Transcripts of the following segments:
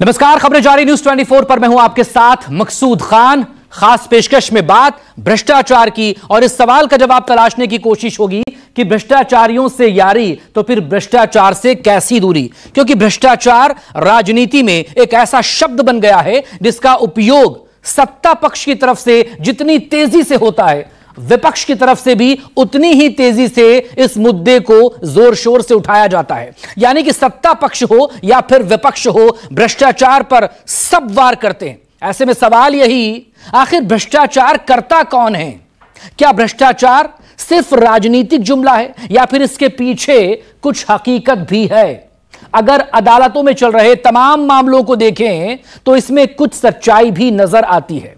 नमस्कार, खबरें जारी न्यूज़ 24 पर मैं हूँ आपके साथ मकसूद खान। खास पेशकश में बात, भ्रष्टाचार की, और इस सवाल का जवाब तलाशने की कोशिश होगी कि भ्रष्टाचारियों से यारी तो फिर भ्रष्टाचार से कैसी दूरी? क्योंकि भ्रष्टाचार राजनीति में एक ऐसा शब्द बन गया है जिसका उपयोग सत्ता पक्ष की तरफ़ से जितनी तेज़ी से होता है विपक्ष की तरफ़ से भी उतनी ही तेज़ी से इस मुद्दे को ज़ोर शोर से उठाया जाता है। यानी कि सत्ता पक्ष हो या फिर विपक्ष हो, भ्रष्टाचार पर सब वार करते हैं। ऐसे में सवाल यही, आखिर भ्रष्टाचार करता कौन है? क्या भ्रष्टाचार सिर्फ़ राजनीतिक जुमला है या फिर इसके पीछे कुछ हकीकत भी है? अगर अदालतों में चल रहे तमाम मामलों को देखें तो इसमें कुछ सच्चाई भी नज़र आती है।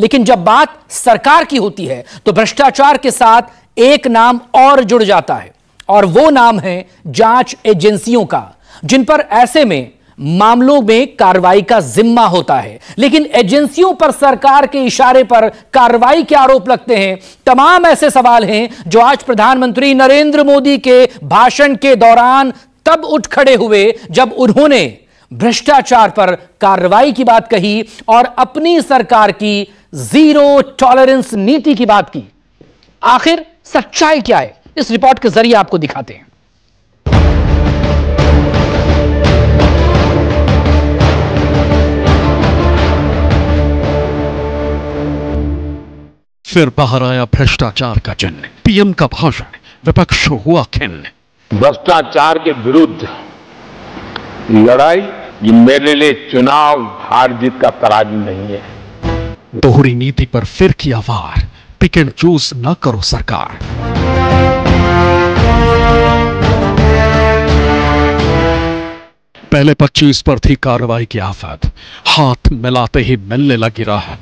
लेकिन जब बात सरकार की होती है तो भ्रष्टाचार के साथ एक नाम और जुड़ जाता है, और वो नाम है जाँच एजेंसियों का, जिन पर ऐसे में मामलों में कार्रवाई का जिम्मा होता है। लेकिन एजेंसियों पर सरकार के इशारे पर कार्रवाई के आरोप लगते हैं। तमाम ऐसे सवाल हैं जो आज प्रधानमंत्री नरेंद्र मोदी के भाषण के दौरान तब उठ खड़े हुए, जब उन्होंने भ्रष्टाचार पर कार्रवाई की बात कही और अपनी सरकार की ज़ीरो टॉलरेंस नीति की बात की। आखिर सच्चाई क्या है? इस रिपोर्ट के ज़रिए आपको दिखाते हैं। फिर बाहर आया भ्रष्टाचार का चिन्ह। पीएम का भाषण विपक्ष हुआ खिन्न। भ्रष्टाचार के विरुद्ध लड़ाई ये मेरे लिए चुनाव हार जीत का तराजू नहीं है। दोहरी नीति पर फिर किया वार। पिक एंड चूज़ न करो सरकार। पहले 25 पर थी कार्रवाई की आफत। हाथ मिलाते ही मिलने लगी राह।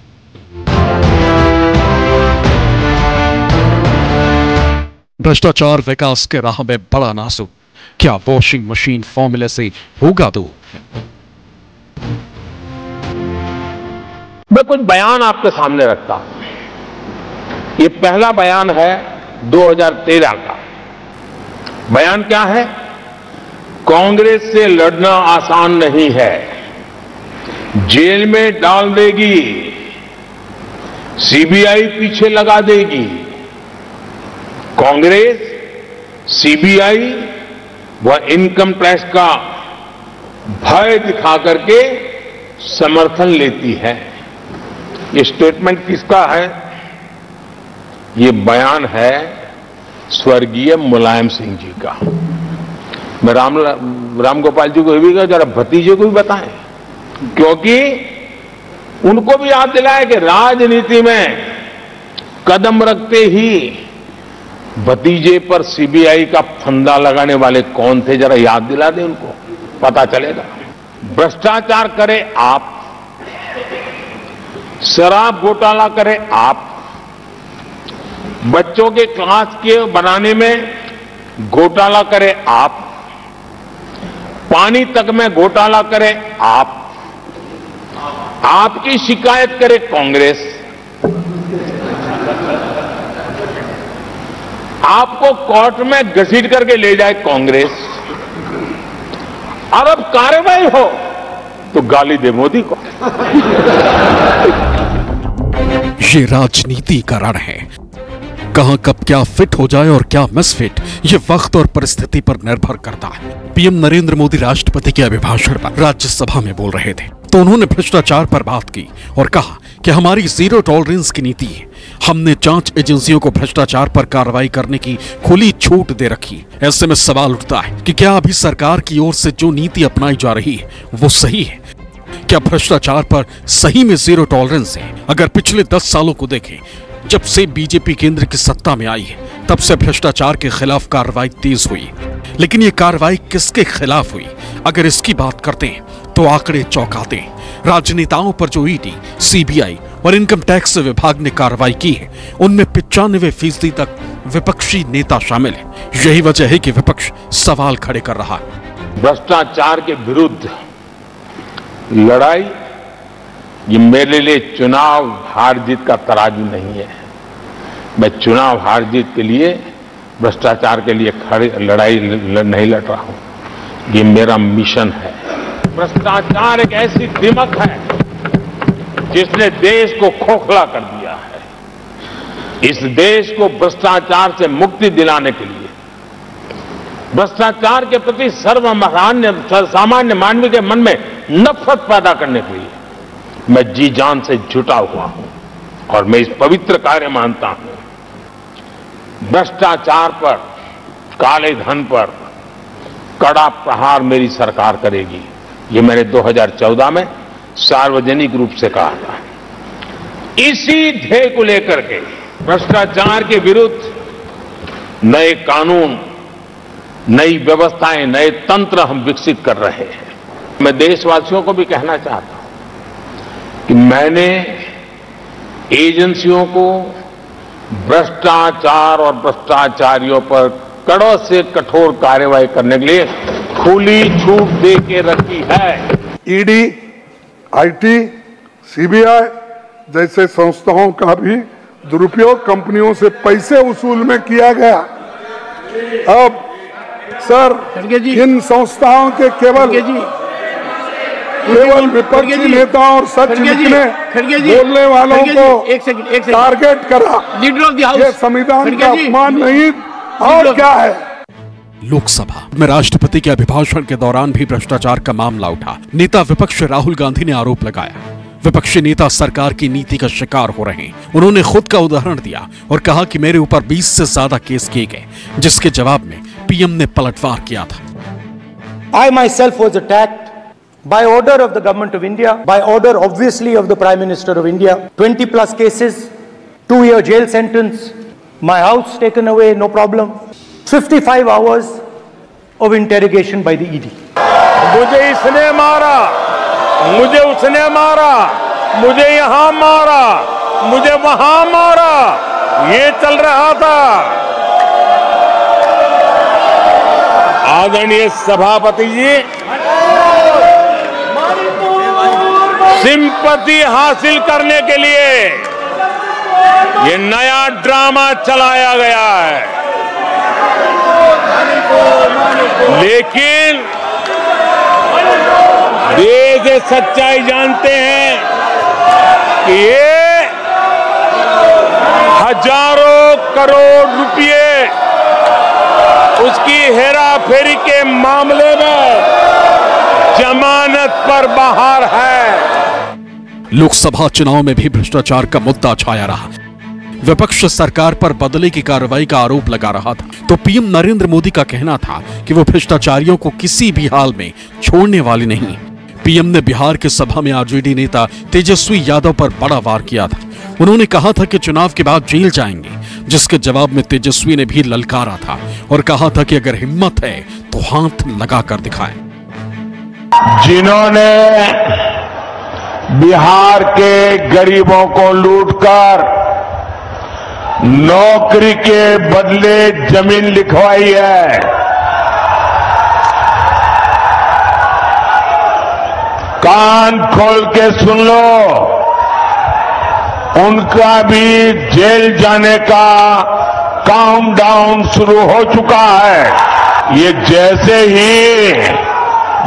भ्रष्टाचार विकास के राह में बड़ा नासुक। क्या वॉशिंग मशीन फॉर्मूले से होगा दो? मैं कुछ बयान आपके सामने रखता हूँ। ये पहला बयान है 2013 का। बयान क्या है? कांग्रेस से लड़ना आसान नहीं है। जेल में डाल देगी, सीबीआई पीछे लगा देगी। कांग्रेस, सीबीआई व इनकम टैक्स का भय दिखा करके समर्थन लेती है। ये स्टेटमेंट किसका है? ये बयान है स्वर्गीय मुलायम सिंह जी का। मैं राम राम गोपाल जी को भी कहा, जरा भतीजे को भी बताएँ। क्योंकि उनको भी याद दिलाए कि राजनीति में कदम रखते ही भतीजे पर सीबीआई का फंदा लगाने वाले कौन थे? जरा याद दिला दें उनको। पता चलेगा। भ्रष्टाचार करे आप शराब घोटाला करे आप। बच्चों के क्लास के बनाने में घोटाला करे आप। पानी तक में घोटाला करे आप। आपकी शिकायत करे कांग्रेस। आपको कोर्ट में घसीट करके ले जाए कांग्रेस। और अब कार्रवाई हो। तो गाली दे मोदी को। ये राजनीति का रण है। कहाँ कब क्या फिट हो जाए और क्या मिसफिट ये वक्त और परिस्थिति पर निर्भर करता है। पीएम नरेंद्र मोदी राष्ट्रपति के अभिभाषण पर राज्यसभा में बोल रहे थे तो उन्होंने भ्रष्टाचार पर बात की और कहा कि हमारी ज़ीरो टॉलरेंस की नीति है हमने जाँच एजेंसियों को भ्रष्टाचार पर कार्रवाई करने की खुली छूट दे रखी। ऐसे में सवाल उठता है कि क्या अभी सरकार की ओर से जो नीति अपनाई जा रही है, वो सही है? क्या भ्रष्टाचार पर सही में ज़ीरो टॉलरेंस है? अगर पिछले दस सालों को देखें, जब से बीजेपी केंद्र की सत्ता में आई है, तब से भ्रष्टाचार के खिलाफ कार्रवाई तेज हुई। लेकिन ये कार्रवाई किसके खिलाफ हुई? अगर इसकी बात करते हैं तो आंकड़े चौंकाते हैं। राजनेताओं पर जो ईडी, सीबीआई और इनकम टैक्स विभाग ने कार्रवाई की है, उनमें पिचानवे फ़ीसदी तक विपक्षी नेता शामिल है। यही वजह है कि विपक्ष सवाल खड़े कर रहा है। भ्रष्टाचार के विरुद्ध लड़ाई, ये मेरे लिए चुनाव हार जीत का तराजू नहीं है। मैं चुनाव हार जीत के लिए, भ्रष्टाचार के लिए खड़े, लड़ाई नहीं लड़ रहा हूँ। ये मेरा मिशन है। भ्रष्टाचार एक ऐसी दिमक है जिसने देश को खोखला कर दिया है। इस देश को भ्रष्टाचार से मुक्ति दिलाने के लिए, भ्रष्टाचार के प्रति सर्वसामान्य सामान्य मानवीय के मन में नफरत पैदा करने के लिए मैं जी जान से जुटा हुआ हूँ और मैं इस पवित्र कार्य मानता हूँ। भ्रष्टाचार पर, काले धन पर कड़ा प्रहार मेरी सरकार करेगी। ये मैंने 2014 में सार्वजनिक रूप से कहा था। इसी ध्येय को लेकर के भ्रष्टाचार के विरुद्ध नए कानून, नई व्यवस्थाएँ, नए तंत्र हम विकसित कर रहे हैं। मैं देशवासियों को भी कहना चाहता हूँ कि मैंने एजेंसियों को भ्रष्टाचार और भ्रष्टाचारियों पर कड़ों से कठोर कार्रवाई करने के लिए खुली छूट दे के रखी है। ईडी, आईटी, सीबीआई जैसे संस्थाओं का भी दुरुपयोग कंपनियों से पैसे वसूल में किया गया। अब सर इन संस्थाओं के केवल केवल विपक्षी नेताओं और सच लिखने बोलने वालों को एक सेकंड एक सेकंड टारगेट करा। ये संविधान का अपमान नहीं और क्या है? लोकसभा। में राष्ट्रपति के अभिभाषण के दौरान भी भ्रष्टाचार का मामला उठा। नेता विपक्ष राहुल गांधी ने आरोप लगाया। विपक्षी नेता सरकार की नीति का शिकार हो रहे हैं। उन्होंने खुद का उदाहरण दिया और कहा कि मेरे ऊपर 20 से ज़्यादा केस किए गए जिसके जवाब में पीएम ने पलटवार किया था। I myself was attack By order of the government of India, by order obviously of the Prime Minister of India, 20 plus cases, two-year jail sentence, my house taken away, no problem. 55 hours of interrogation by the ED. मुझे इसने मारा, मुझे उसने मारा, मुझे यहाँ मारा, मुझे वहाँ मारा, ये चल रहा था आदरणीय सभापति जी, सिंपति हासिल करने के लिए ये नया ड्रामा चलाया गया है लेकिन देश सच्चाई जानते हैं कि ये हज़ारों करोड़ रुपए उसकी हेरा फेरी के मामले में जमानत पर बाहर है। लोकसभा चुनाव में भी भ्रष्टाचार का मुद्दा छाया रहा। विपक्ष सरकार पर बदले की कार्रवाई का आरोप लगा रहा था। तो पीएम नरेंद्र मोदी का कहना था कि वो भ्रष्टाचारियों को किसी भी हाल में छोड़ने वाली नहीं। पीएम ने बिहार के सभा में आरजेडी नेता तेजस्वी यादव पर बड़ा वार किया था। उन्होंने कहा था कि चुनाव के बाद जेल जाएँगे, जिसके जवाब में तेजस्वी ने भी ललकारा था और कहा था कि अगर हिम्मत है तो हाथ लगाकर दिखाएँ। जिन्होंने बिहार के गरीबों को लूटकर नौकरी के बदले ज़मीन लिखवाई है। कान खोल के सुन लो। उनका भी जेल जाने का काउंट डाउन शुरू हो चुका है। ये जैसे ही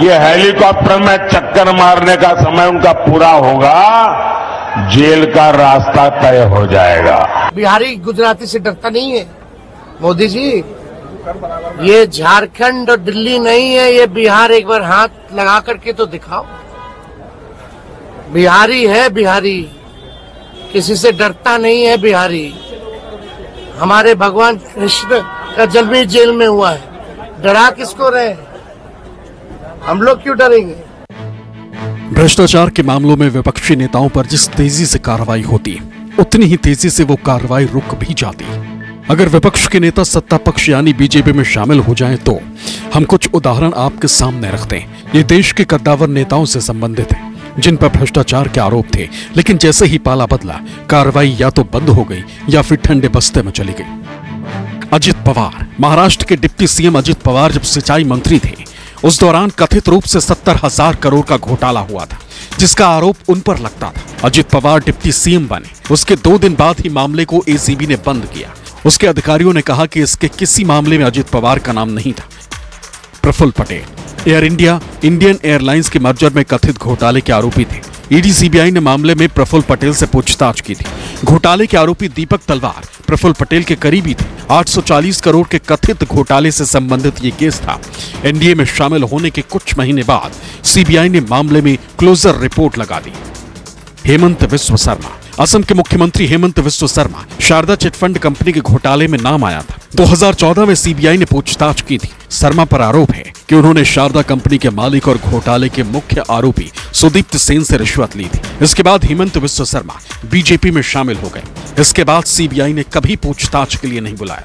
ये हेलीकॉप्टर में चक्कर मारने का समय उनका पूरा होगा। जेल का रास्ता तय हो जाएगा। बिहारी गुजराती से डरता नहीं है। मोदी जी, ये झारखंड और दिल्ली नहीं है, ये बिहार एक बार हाथ लगा करके तो दिखाओ। बिहारी है, बिहारी। किसी से डरता नहीं है बिहारी। हमारे भगवान कृष्ण का जन्म ही जेल में हुआ है। डरा किसको रहे हम लोग क्यों डरेंगे? भ्रष्टाचार के मामलों में विपक्षी नेताओं पर जिस तेज़ी से कार्रवाई होती, उतनी ही तेज़ी से वो कार्रवाई रुक भी जाती। अगर विपक्ष के नेता सत्ता पक्ष यानी बीजेपी में शामिल हो जाएँ तो हम कुछ उदाहरण आपके सामने रखते हैं। ये देश के कद्दावर नेताओं से संबंधित है, जिन पर भ्रष्टाचार के आरोप थे, लेकिन जैसे ही पाला बदला, कार्रवाई या तो बंद हो गई, या फिर ठंडे बस्ते में चली गई। अजित पवार, महाराष्ट्र के डिप्टी सीएम अजित पवार जब सिंचाई मंत्री थे उस दौरान कथित रूप से सत्तर हज़ार करोड़ का घोटाला हुआ था, जिसका आरोप उन पर लगता था। अजित पवार डिप्टी सीएम बने। उसके दो दिन बाद ही मामले को एसीबी ने बंद किया। उसके अधिकारियों ने कहा कि इसके किसी मामले में अजित पवार का नाम नहीं था। Praful Patel, Air India, Indian Airlines के मर्जर में कथित घोटाले के आरोपी थे। ईडी सीबीआई ने मामले में प्रफुल्ल पटेल से पूछताछ की थी। घोटाले के आरोपी दीपक तलवार प्रफुल्ल पटेल के करीबी थे। 840 करोड़ के कथित घोटाले से संबंधित ये केस था। एनडीए में शामिल होने के कुछ महीने बाद सीबीआई ने मामले में क्लोजर रिपोर्ट लगा दी। हेमंत विश्व शर्मा। असम के मुख्यमंत्री हेमंत विश्व शर्मा शारदा चिटफंड कंपनी के घोटाले में नाम आया था। 2014 में सीबीआई ने पूछताछ की थी। शर्मा पर आरोप है कि उन्होंने शारदा कंपनी के मालिक और घोटाले के मुख्य आरोपी सुदीप्त सेन से रिश्वत ली थी। इसके बाद हेमंत विश्व शर्मा बीजेपी में शामिल हो गए। इसके बाद सीबीआई ने कभी पूछताछ के लिए नहीं बुलाया।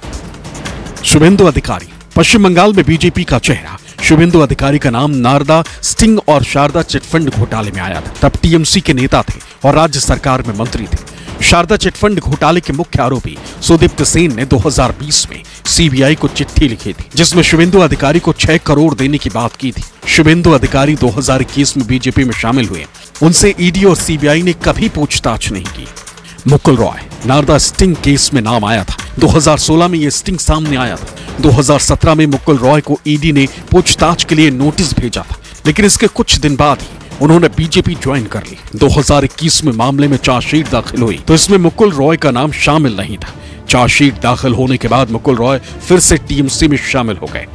शुभेंदु अधिकारी, पश्चिम बंगाल में बीजेपी का चेहरा शुभेंदु अधिकारी का नाम नारदा, स्टिंग और शारदा चिटफंड घोटाले में आया था। तब टीएमसी के नेता थे और राज्य सरकार में मंत्री थे। शारदा चिटफंड घोटाले के मुख्य आरोपी सुदीप्त सेन ने 2020 में सीबीआई को चिट्ठी लिखी थी, जिसमें शुभेंदु अधिकारी को 6 करोड़ देने की बात की थी। शुभेंदु अधिकारी 2021 में बीजेपी में शामिल हुए। उनसे ईडी और सीबीआई ने कभी पूछताछ नहीं की। मुकुल रॉय, नारदा स्टिंग केस में नाम आया था। 2016 में यह स्टिंग सामने आया था। 2017 में मुकुल रॉय को ईडी ने पूछताछ के लिए नोटिस भेजा था। लेकिन इसके कुछ दिन बाद ही उन्होंने बीजेपी ज्वाइन कर ली। 2021 में मामले में चार्जशीट दाखिल हुई। तो इसमें मुकुल रॉय का नाम शामिल नहीं था। चार्जशीट दाखिल होने के बाद मुकुल रॉय फिर से टीएमसी में शामिल हो गए।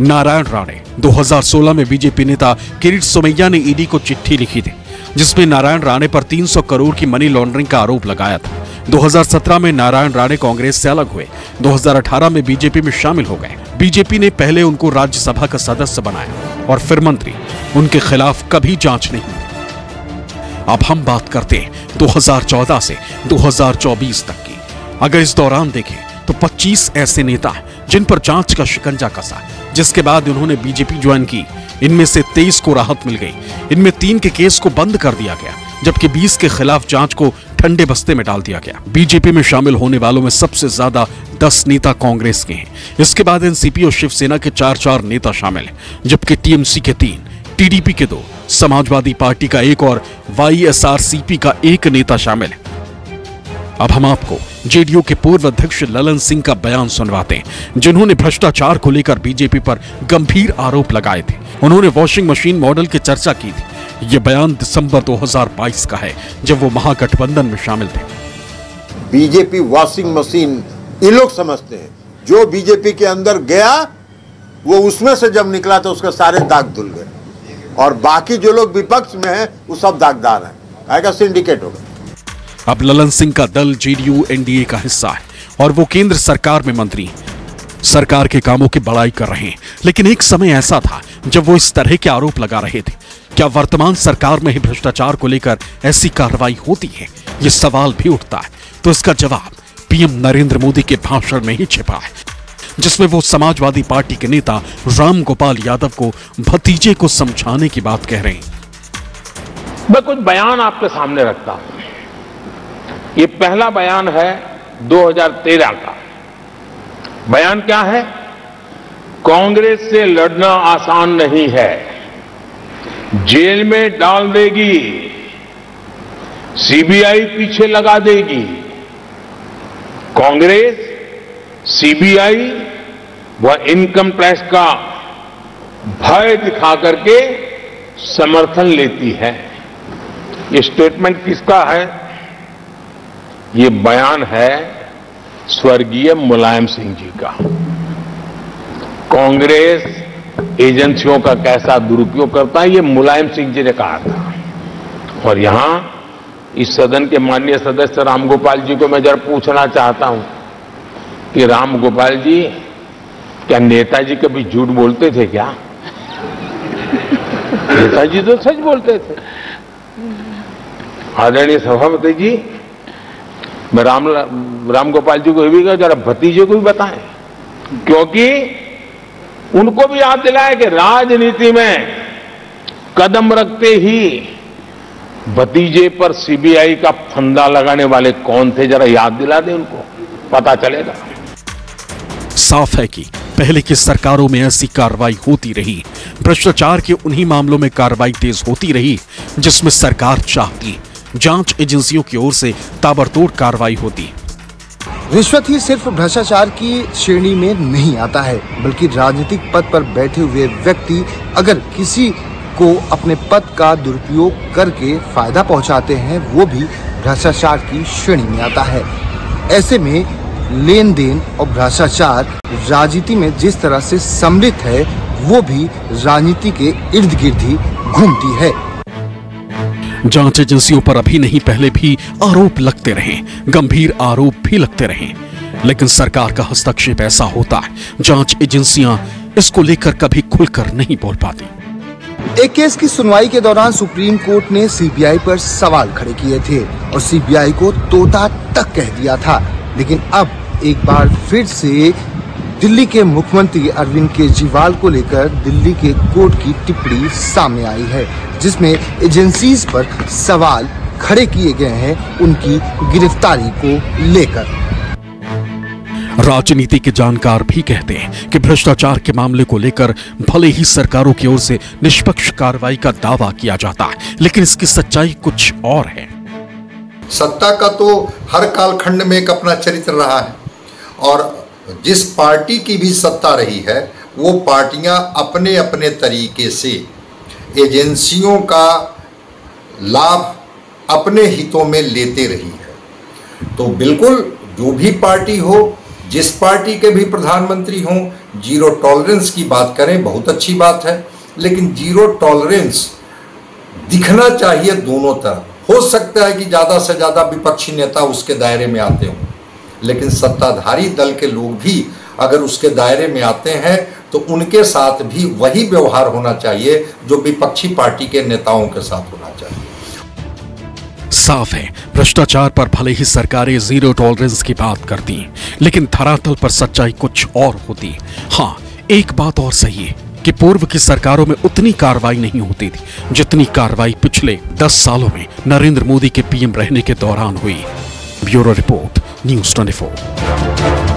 नारायण राणे 2016 में बीजेपी नेता किरीट सोमैया ने ईडी को चिट्ठी लिखी थी, जिसमें नारायण राणे पर 300 करोड़ की मनी लॉन्ड्रिंग का आरोप लगाया था। 2017 में नारायण राणे कांग्रेस से अलग हुए। 2018 में बीजेपी में शामिल हो गए। बीजेपी ने पहले उनको राज्यसभा का सदस्य बनाया और फिर मंत्री। उनके खिलाफ कभी जाँच नहीं। अब हम बात करते हैं 2014 से 2024 तक की। अगर इस दौरान देखें तो 25 ऐसे नेता जिन पर जाँच का शिकंजा कसा जिसके बाद उन्होंने बीजेपी ज्वाइन की। इनमें से 23 को राहत मिल गई। इनमें तीन के केस को बंद कर दिया गया, जबकि 20 के खिलाफ जाँच को ठंडे बस्ते में डाल दिया गया। बीजेपी में शामिल होने वालों में सबसे ज़्यादा 10 नेता कांग्रेस के हैं। इसके बाद एनसीपी और शिवसेना के चार चार नेता शामिल हैं, जबकि टीएमसी के तीन टीडीपी के दो, समाजवादी पार्टी का एक और वाईएसआरसीपी का एक नेता शामिल है। अब हम आपको जेडीयू के पूर्व अध्यक्ष ललन सिंह का बयान सुनवाते हैं, जिन्होंने भ्रष्टाचार को लेकर बीजेपी पर गंभीर आरोप लगाए थे। उन्होंने वॉशिंग मशीन मॉडल की चर्चा की थी। यह बयान दिसंबर 2022 का है, जब वो महागठबंधन में शामिल थे। बीजेपी वॉशिंग मशीन, ये लोग समझते हैं। जो बीजेपी के अंदर गया, वो उसमें से जब निकला तो उसके सारे दाग धुल गए। और बाकी जो लोग विपक्ष में हैं, वो सब दागदार हैं। आएगा सिंडिकेट होगा। अब ललन सिंह का दल जेडीयू, एनडीए का हिस्सा है और वो केंद्र सरकार में मंत्री सरकार के कामों की बड़ाई कर रहे हैं। लेकिन एक समय ऐसा था जब वो इस तरह के आरोप लगा रहे थे। क्या वर्तमान सरकार में ही भ्रष्टाचार को लेकर ऐसी कार्रवाई होती है? ये सवाल भी उठता है। तो इसका जवाब पीएम नरेंद्र मोदी के भाषण में ही छिपा है, जिसमें वो समाजवादी पार्टी के नेता राम गोपाल यादव को भतीजे को समझाने की बात कह रहे हैं। मैं कुछ बयान आपके सामने रखता हूँ। ये पहला बयान है 2013 का। बयान क्या है? कांग्रेस से लड़ना आसान नहीं है। जेल में डाल देगी। सीबीआई पीछे लगा देगी। कांग्रेस, सीबीआई व इनकम टैक्स का भय दिखा करके समर्थन लेती है। ये स्टेटमेंट किसका है? ये बयान है स्वर्गीय मुलायम सिंह जी का। कांग्रेस एजेंसियों का कैसा दुरुपयोग करता है, ये मुलायम सिंह जी ने कहा था। और यहाँ इस सदन के माननीय सदस्य रामगोपाल जी को मैं जरा पूछना चाहता हूँ कि रामगोपाल जी, क्या नेताजी कभी झूठ बोलते थे क्या? नेताजी तो सच बोलते थे। आदरणीय सभापति जी मैं राम राम गोपाल जी को भी कहा, जरा भतीजे को भी बताएँ। क्योंकि उनको भी याद दिलाए कि राजनीति में कदम रखते ही भतीजे पर सीबीआई का फंदा लगाने वाले कौन थे, जरा याद दिला दें उनको, पता चलेगा। साफ़ है कि पहले की सरकारों में ऐसी कार्रवाई होती रही, भ्रष्टाचार के उन्हीं मामलों में कार्रवाई तेज होती रही, जिसमें सरकार चाहती जाँच एजेंसियों की ओर से ताबड़तोड़ कार्रवाई होती। रिश्वत ही सिर्फ़ भ्रष्टाचार की श्रेणी में नहीं आता है, बल्कि राजनीतिक पद पर बैठे हुए व्यक्ति अगर किसी को अपने पद का दुरुपयोग करके फ़ायदा पहुंचाते हैं, वो भी भ्रष्टाचार की श्रेणी में आता है। ऐसे में लेन देन और भ्रष्टाचार राजनीति में जिस तरह से सम्मिलित है, वो भी राजनीति के इर्द गिर्द ही घूमती है। जाँच एजेंसियों पर अभी नहीं, पहले भी आरोप लगते रहे, गंभीर आरोप भी लगते रहे। लेकिन सरकार का हस्तक्षेप ऐसा होता है, जाँच एजेंसियाँ इसको लेकर कभी खुलकर नहीं बोल पाती। एक केस की सुनवाई के दौरान सुप्रीम कोर्ट ने सीबीआई पर सवाल खड़े किए थे और सीबीआई को तोता तक कह दिया था। लेकिन अब एक बार फिर से दिल्ली के मुख्यमंत्री अरविंद केजरीवाल को लेकर दिल्ली के कोर्ट की टिप्पणी सामने आई है जिसमें एजेंसीज पर सवाल खड़े किए गए हैं उनकी गिरफ्तारी को लेकर। राजनीति के जानकार भी कहते हैं कि भ्रष्टाचार के मामले को लेकर भले ही सरकारों की ओर से निष्पक्ष कार्रवाई का दावा किया जाता है लेकिन इसकी सच्चाई कुछ और है। सत्ता का तो हर कालखंड में एक अपना चरित्र रहा है और जिस पार्टी की भी सत्ता रही है, वो पार्टियाँ अपने अपने तरीके से एजेंसियों का लाभ अपने हितों में लेते रही है। तो बिल्कुल, जो भी पार्टी हो, जिस पार्टी के भी प्रधानमंत्री हों, ज़ीरो टॉलरेंस की बात करें, बहुत अच्छी बात है, लेकिन ज़ीरो टॉलरेंस दिखना चाहिए दोनों तरफ़। हो सकता है कि ज़्यादा से ज़्यादा विपक्षी नेता उसके दायरे में आते हों। लेकिन सत्ताधारी दल के लोग भी अगर उसके दायरे में आते हैं तो उनके साथ भी वही व्यवहार होना चाहिए जो विपक्षी पार्टी के नेताओं के साथ होना चाहिए। साफ़ है, भ्रष्टाचार पर भले ही सरकारें ज़ीरो टॉलरेंस की बात करती, लेकिन धरातल पर सच्चाई कुछ और होती। हाँ एक बात और सही है कि पूर्व की सरकारों में उतनी कार्रवाई नहीं होती थी, जितनी कार्रवाई पिछले दस सालों में नरेंद्र मोदी के पीएम रहने के दौरान हुई। Bureau report news 24